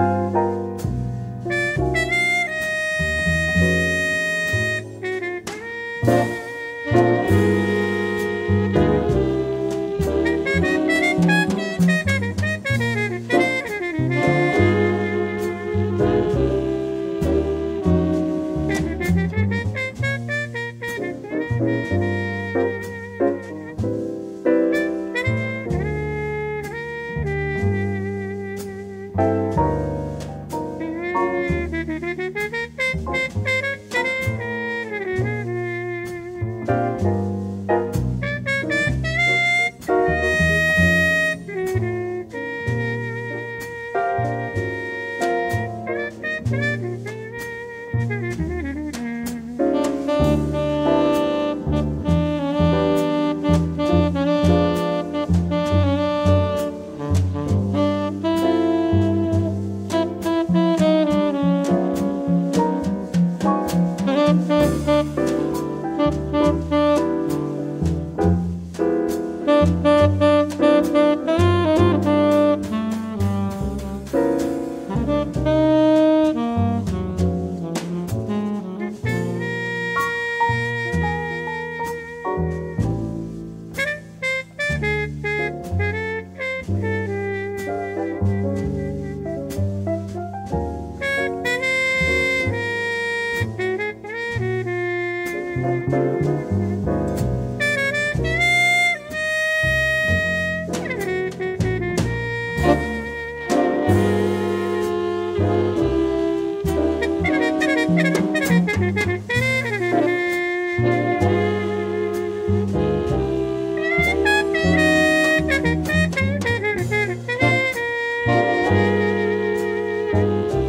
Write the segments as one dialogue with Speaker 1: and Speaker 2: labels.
Speaker 1: Música Thank you.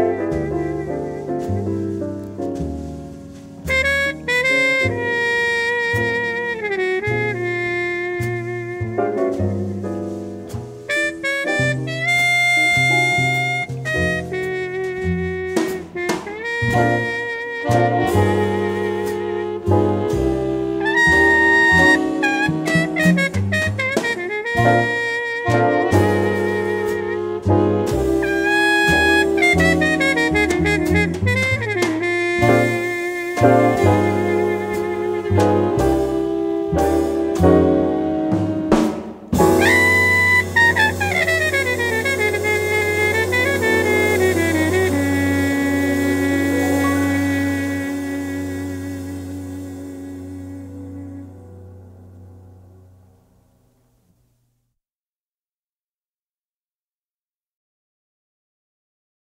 Speaker 1: Thank you.